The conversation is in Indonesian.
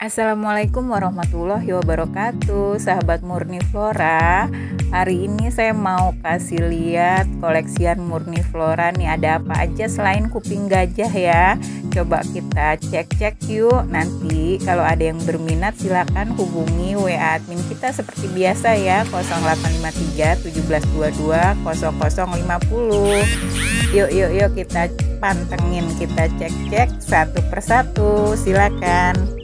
Assalamualaikum warahmatullahi wabarakatuh Sahabat Murni Flora. Hari ini saya mau kasih lihat koleksian Murni Flora nih Ada apa aja selain kuping gajah ya. Coba kita cek-cek yuk Nanti. Kalau ada yang berminat silahkan hubungi WA admin kita seperti biasa ya 0853 1722 0050 Yuk yuk yuk kita pantengin kita cek-cek satu persatu silakan.